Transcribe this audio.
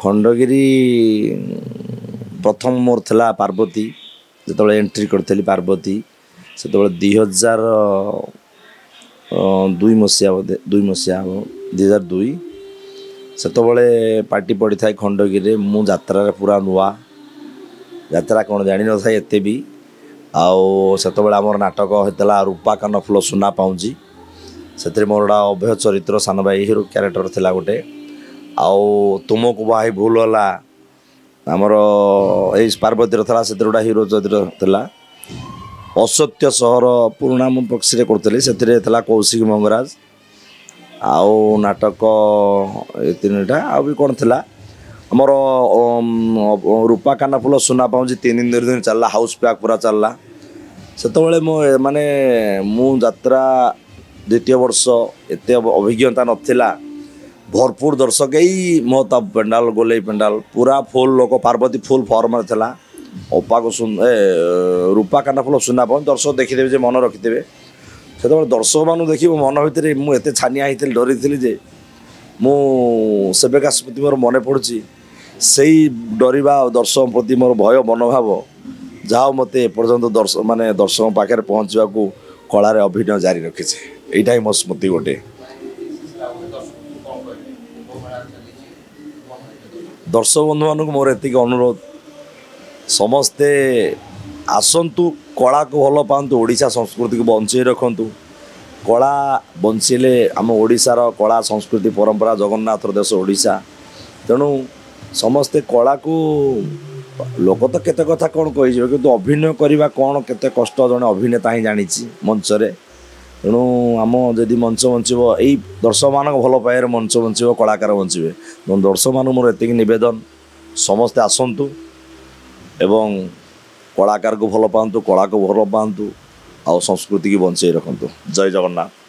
ଖଣ୍ଡଗିରି ପ୍ରଥମ ମୋର ଥିଲା ପାର୍ବତୀ। ଯେତେବେଳେ ଏଣ୍ଟ୍ରି କରିଥିଲି ପାର୍ବତୀ ସେତେବେଳେ ଦୁଇ ହଜାର ଦୁଇ ମସିହା ବୋଧେ ଦୁଇ ମସିହା ହେବ ଦୁଇ ହଜାର ଦୁଇ। ସେତେବେଳେ ପାର୍ଟି ପଡ଼ିଥାଏ ଖଣ୍ଡଗିରିରେ ମୁଁ ଯାତ୍ରାରେ ପୁରା ନୂଆ। ଯାତ୍ରା କ'ଣ ଜାଣିନଥାଏ ଏତେ ବି। ଆଉ ସେତେବେଳେ ଆମର ନାଟକ ହେଇଥିଲା ରୂପା କାନ ଫୁଲ ସୁନା ପାଉଁଜି। ସେଥିରେ ମୋର ଗୋଟେ ଅଭୟ ଚରିତ୍ର ସାନ ଭାଇ ହିରୋ କ୍ୟାରେକ୍ଟର ଥିଲା ଗୋଟେ। ଆଉ ତୁମକୁ ଭାଇ ଭୁଲ ହେଲା ଆମର ଏଇ ପାର୍ବତୀର ଥିଲା ସେଥିରେ ଗୋଟେ ହିରୋ ଚରିତ୍ର ଥିଲା। ଅସତ୍ୟ ସହର ପୁରୁଣା ମୁଁ ପକ୍ଷୀରେ କରୁଥିଲି ସେଥିରେ ଥିଲା କୌଶିକ ମଙ୍ଗରାଜ ଆଉ ନାଟକ ଏ ତିନିଟା ଆଉ ବି କ'ଣ ଥିଲା? ଆମର ରୂପା କାନ ଫୁଲ ସୁନା ପାଉଁଜି ତିନି ଦିନ ଦିନ ଚାଲିଲା ହାଉସ୍ ପ୍ୟାକ୍ ପୁରା ଚାଲିଲା। ସେତେବେଳେ ମୁଁ ମାନେ ମୁଁ ଯାତ୍ରା ଦ୍ୱିତୀୟ ବର୍ଷ ଏତେ ଅଭିଜ୍ଞତା ନଥିଲା। ଭରପୁର ଦର୍ଶକ ଏଇ ମହତାବ ପେଣ୍ଡାଲ ଗୋଲେଇ ପେଣ୍ଡାଲ ପୁରା ଫୁଲ୍ ଲୋକ ପାର୍ବତୀ ଫୁଲ୍ ଫର୍ମରେ ଥିଲା ଅପାକୁ ଏ ରୂପା କାନ ଫୁଲ ସୁନା ପାଉଁଜି ଦର୍ଶକ ଦେଖିଦେବେ ଯେ ମନେ ରଖିଦେବେ ସେତେବେଳେ ଦର୍ଶକମାନଙ୍କୁ ଦେଖି ମୋ ମନ ଭିତରେ ମୁଁ ଏତେ ଛାନିଆ ହେଇଥିଲି ଡରିଥିଲି ଯେ ମୁଁ ସେବେକା ସ୍ମୃତି ମୋର ମନେ ପଡ଼ୁଛି ସେଇ ଡରିବା ଦର୍ଶକ ପ୍ରତି ମୋର ଭୟ ମନୋଭାବ ଯାହା ହଉ ମୋତେ ଏପର୍ଯ୍ୟନ୍ତ ଦର୍ଶକ ମାନେ ଦର୍ଶକ ପାଖରେ ପହଞ୍ଚିବାକୁ କଳାରେ ଅଭିନୟ ଜାରି ରଖିଛି ଏଇଟା ହିଁ ମୋ ସ୍ମୃତି ଗୋଟେ ଦର୍ଶକ ବନ୍ଧୁମାନଙ୍କୁ ମୋର ଏତିକି ଅନୁରୋଧ ସମସ୍ତେ ଆସନ୍ତୁ କଳାକୁ ଭଲ ପାଆନ୍ତୁ ଓଡ଼ିଶା ସଂସ୍କୃତିକୁ ବଞ୍ଚେଇ ରଖନ୍ତୁ। କଳା ବଞ୍ଚିଲେ ଆମ ଓଡ଼ିଶାର କଳା ସଂସ୍କୃତି ପରମ୍ପରା ଜଗନ୍ନାଥର ଦେଶ ଓଡ଼ିଶା। ତେଣୁ ସମସ୍ତେ କଳାକୁ ଲୋକ ତ କେତେ କଥା କ'ଣ କହିଯିବେ କିନ୍ତୁ ଅଭିନୟ କରିବା କ'ଣ କେତେ କଷ୍ଟ ଜଣେ ଅଭିନେତା ହିଁ ଜାଣିଛି ମଞ୍ଚରେ। ତେଣୁ ଆମ ଯଦି ମଞ୍ଚ ବଞ୍ଚିବ ଏଇ ଦର୍ଶକମାନଙ୍କ ଭଲ ପାଇବାରେ ମଞ୍ଚ ବଞ୍ଚିବ କଳାକାର ବଞ୍ଚିବେ। ତେଣୁ ଦର୍ଶକମାନଙ୍କୁ ମୋର ଏତିକି ନିବେଦନ ସମସ୍ତେ ଆସନ୍ତୁ ଏବଂ କଳାକାରକୁ ଭଲ ପାଆନ୍ତୁ କଳାକୁ ଭଲ ପାଆନ୍ତୁ ଆଉ ସଂସ୍କୃତିକି ବଞ୍ଚେଇ ରଖନ୍ତୁ। ଜୟ ଜଗନ୍ନାଥ।